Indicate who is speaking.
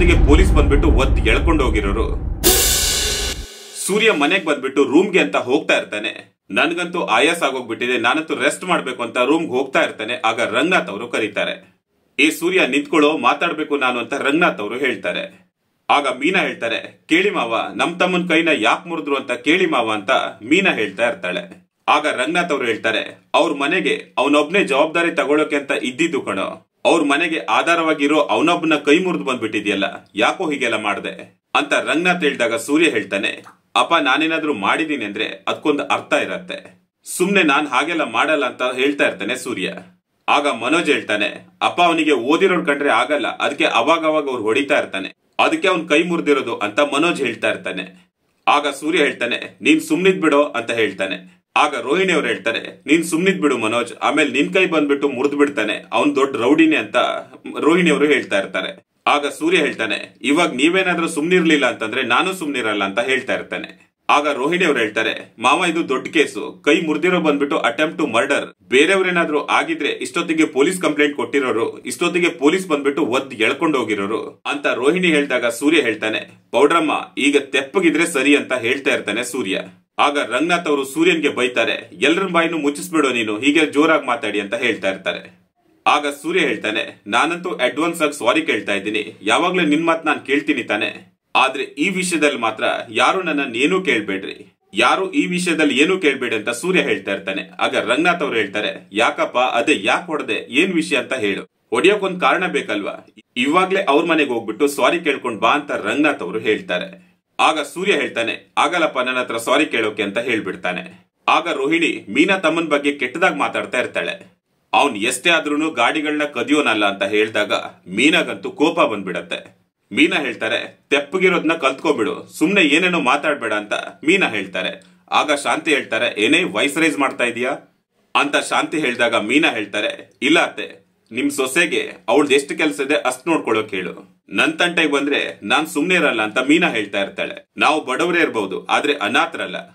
Speaker 1: ಇಷ್ಟೊತ್ತಿಗೆ ಪೊಲೀಸ್ ಬಂದ್ಬಿಟ್ಟು ಒದ್ದು ಎಳ್ಕೊಂಡು ಹೋಗಿರೋರು. ಸೂರ್ಯ ಮನೆಗೆ ಬಂದ್ಬಿಟ್ಟು ರೂಮ್ಗೆ ಅಂತ ಹೋಗ್ತಾ ಇರ್ತಾನೆ. ನನ್ಗಂತೂ ಆಯಾಸ ಆಗೋಗ್ಬಿಟ್ಟಿದೆ, ನಾನಂತೂ ರೆಸ್ಟ್ ಮಾಡ್ಬೇಕು ಅಂತ ರೂಮ್ಗೆ ಹೋಗ್ತಾ ಇರ್ತಾನೆ, ಆಗ ರಂಗನಾಥ್ ಅವರು ಕರೀತಾರೆ. ಈ ಸೂರ್ಯ ನಿಂತ್ಕೊಳ್ಳೋ ಮಾತಾಡ್ಬೇಕು ನಾನು ಅಂತ ರಂಗನಾಥ್ ಅವರು ಹೇಳ್ತಾರೆ. ಆಗ ಮೀನಾ ಹೇಳ್ತಾರೆ, ಕೇಳಿ ಮಾವ, ನಮ್ ತಮ್ಮನ್ ಕೈನ ಯಾಕೆ ಮುರಿದ್ರು ಅಂತ ಕೇಳಿ ಮಾವ ಅಂತ ಮೀನಾ ಹೇಳ್ತಾ ಇರ್ತಾಳೆ. ಆಗ ರಂಗನಾಥ್ ಅವರು ಹೇಳ್ತಾರೆ, ಅವ್ರ ಮನೆಗೆ, ಅವನೊಬ್ನೇ ಜವಾಬ್ದಾರಿ ತಗೊಳಕ್ಕೆ ಅಂತ ಇದ್ದಿದ್ದು ಕಣೋ. ಅವ್ರ ಮನೆಗೆ ಆಧಾರವಾಗಿರೋ ಅವನೊಬ್ಬನ ಕೈ ಮುರಿದು ಬಂದ್ಬಿಟ್ಟಿದ್ಯಲ್ಲ, ಯಾಕೋ ಹೀಗೆಲ್ಲ ಮಾಡ್ದೆ? ಅಂತ ರಂಗನಾಥ್ ಹೇಳಿದಾಗ ಸೂರ್ಯ ಹೇಳ್ತಾನೆ, ಅಪ್ಪ, ನಾನೇನಾದ್ರೂ ಮಾಡಿದೀನಿ ಅಂದ್ರೆ ಅದಕ್ಕೊಂದು ಅರ್ಥ ಇರತ್ತೆ. ಸುಮ್ನೆ ನಾನ್ ಹಾಗೆಲ್ಲ ಮಾಡಲ್ಲ ಅಂತ ಹೇಳ್ತಾ ಇರ್ತಾನೆ ಸೂರ್ಯ. ಆಗ ಮನೋಜ್ ಹೇಳ್ತಾನೆ, ಅಪ್ಪ, ಅವನಿಗೆ ಓದಿರೋರ್ ಕಂಡ್ರೆ ಆಗಲ್ಲ ಅದಕ್ಕೆ ಅವಾಗ ಅವಾಗ ಅವ್ರು ಹೊಡಿತಾ ಇರ್ತಾನೆ. ಅದಕ್ಕೆ ಅವ್ನ್ ಕೈ ಮುರಿದಿರೋದು, ಅಂತ ಮನೋಜ್ ಹೇಳ್ತಾ ಇರ್ತಾನೆ. ಆಗ ಸೂರ್ಯ ಹೇಳ್ತಾನೆ, ನೀನ್ ಸುಮ್ನಿದ್ ಬಿಡೋ ಅಂತ ಹೇಳ್ತಾನೆ. ಆಗ ರೋಹಿಣಿ ಅವ್ರು ಹೇಳ್ತಾರೆ, ನೀನ್ ಸುಮ್ನಿದ್ ಬಿಡು ಮನೋಜ್, ಆಮೇಲೆ ನಿನ್ ಕೈ ಬಂದ್ಬಿಟ್ಟು ಮುರಿದು ಬಿಡ್ತಾನೆ, ಅವ್ನ್ ದೊಡ್ಡ ರೌಡಿನೇ ಅಂತ ರೋಹಿಣಿ ಅವರು ಹೇಳ್ತಾ ಇರ್ತಾರೆ. ಆಗ ಸೂರ್ಯ ಹೇಳ್ತಾನೆ, ಇವಾಗ ನೀವೇನಾದ್ರೂ ಸುಮ್ನಿರ್ಲಿಲ್ಲ ಅಂತಂದ್ರೆ ನಾನು ಸುಮ್ನಿರಲ್ಲ ಅಂತ ಹೇಳ್ತಾ ಇರ್ತಾನೆ. ಆಗ ರೋಹಿಣಿ ಅವ್ರು ಹೇಳ್ತಾರೆ, ಮಾವ, ಇದು ದೊಡ್ಡ ಕೇಸು. ಕೈ ಮುರಿದಿರೋ ಬಂದ್ಬಿಟ್ಟು ಅಟೆಂಪ್ಟ್ ಟು ಮರ್ಡರ್. ಬೇರೆಯವ್ರೇನಾದ್ರೂ ಆಗಿದ್ರೆ ಇಷ್ಟೊತ್ತಿಗೆ ಪೊಲೀಸ್ ಕಂಪ್ಲೇಂಟ್ ಕೊಟ್ಟಿರೋರು, ಇಷ್ಟೊತ್ತಿಗೆ ಪೊಲೀಸ್ ಬಂದ್ಬಿಟ್ಟು ಒದ್ ಎಳ್ಕೊಂಡು ಹೋಗಿರೋರು. ಅಂತ ರೋಹಿಣಿ ಹೇಳಿದಾಗ ಸೂರ್ಯ ಹೇಳ್ತಾನೆ, ಪೌಡ್ರಮ್ಮ, ಈಗ ತೆಪ್ಪಗಿದ್ರೆ ಸರಿ ಅಂತ ಹೇಳ್ತಾ ಇರ್ತಾನೆ ಸೂರ್ಯ. ಆಗ ರಂಗನಾಥ್ ಅವರು ಸೂರ್ಯನ್ಗೆ ಬೈತಾರೆ ಎಲ್ಲರ ಬಾಯಿನೂ ಮುಚ್ಚಿಸ್ಬಿಡೋ ನೀನು, ಹೀಗೆ ಜೋರಾಗಿ ಮಾತಾಡಿ ಅಂತ ಹೇಳ್ತಾ ಇರ್ತಾರೆ. ಆಗ ಸೂರ್ಯ ಹೇಳ್ತಾನೆ, ನಾನಂತೂ ಅಡ್ವಾನ್ಸ್ ಆಗಿ ಸಾರಿ ಕೇಳ್ತಾ ಇದ್ದೀನಿ, ಯಾವಾಗ್ಲೂ ನಿನ್ ಮಾತ್ ನಾನು ಕೇಳ್ತೀನಿ ತಾನೆ. ಆದ್ರೆ ಈ ವಿಷಯದಲ್ಲಿ ಮಾತ್ರ ಯಾರು ನನ್ನ ಏನೂ ಕೇಳ್ಬೇಡ್ರಿ. ಯಾರು ಈ ವಿಷಯದಲ್ಲಿ ಏನೂ ಕೇಳ್ಬೇಡಿ ಅಂತ ಸೂರ್ಯ ಹೇಳ್ತಾ ಇರ್ತಾನೆ. ಆಗ ರಂಗನಾಥ್ ಅವ್ರು ಹೇಳ್ತಾರೆ, ಯಾಕಪ್ಪ, ಅದೇ ಯಾಕೆ ಹೊಡೆದೆ? ಏನ್ ವಿಷಯ ಅಂತ ಹೇಳು. ಹೊಡಿಯೋಕೊಂದ್ ಕಾರಣ ಬೇಕಲ್ವಾ? ಇವಾಗ್ಲೇ ಅವ್ರ ಮನೆಗೆ ಹೋಗ್ಬಿಟ್ಟು ಸಾರಿ ಕೇಳ್ಕೊಂಡ್ ಬಾ ಅಂತ ರಂಗನಾಥ್ ಅವರು ಹೇಳ್ತಾರೆ. ಆಗ ಸೂರ್ಯ ಹೇಳ್ತಾನೆ ಆಗಲ್ಲಪ್ಪ ನನ್ನ ಹತ್ರ ಸಾರಿ ಕೇಳೋಕೆ ಅಂತ ಹೇಳ್ಬಿಡ್ತಾನೆ. ಆಗ ರೋಹಿಣಿ ಮೀನಾ ತಮ್ಮನ್ ಬಗ್ಗೆ ಕೆಟ್ಟದಾಗ ಮಾತಾಡ್ತಾ ಇರ್ತಾಳೆ. ಅವನ್ ಎಷ್ಟೇ ಆದ್ರೂನು ಗಾಡಿಗಳನ್ನ ಕದಿಯೋನಲ್ಲ ಅಂತ ಹೇಳಿದಾಗ ಮೀನಾಗಂತೂ ಕೋಪ ಬಂದ್ಬಿಡತ್ತೆ. ಮೀನಾ ಹೇಳ್ತಾರೆ, ತೆಪ್ಪಗಿರೋದ್ನ ಕಲ್ತ್ಕೊಬಿಡು, ಸುಮ್ನೆ ಏನೇನೋ ಮಾತಾಡ್ಬೇಡ ಅಂತ ಮೀನಾ ಹೇಳ್ತಾರೆ. ಆಗ ಶಾಂತಿ ಹೇಳ್ತಾರೆ, ಏನೇ ವಾಯ್ಸ್ ರೈಸ್ ಮಾಡ್ತಾ ಇದೀಯಾ? ಅಂತ ಶಾಂತಿ ಹೇಳಿದಾಗ ಮೀನಾ ಹೇಳ್ತಾರೆ, ಇಲ್ಲ ಅತ್ತೆ ನಿಮ್ ಸೊಸೆಗೆ ಅವಳ್ದು ಎಷ್ಟು ಕೆಲಸ ಇದೆ ಅಷ್ಟು ನೋಡ್ಕೊಳ್ಳೋ ಹೇಳು ನನ್ ತಂಟೆಗೆ ಬಂದ್ರೆ ನಾನ್ ಸುಮ್ನೆ ಇರಲ್ಲ ಅಂತ ಮೀನಾ ಹೇಳ್ತಾ ಇರ್ತಾಳೆ. ನಾವು ಬಡವರೇ ಇರ್ಬಹುದು ಆದ್ರೆ ಅನಾಥರಲ್ಲ.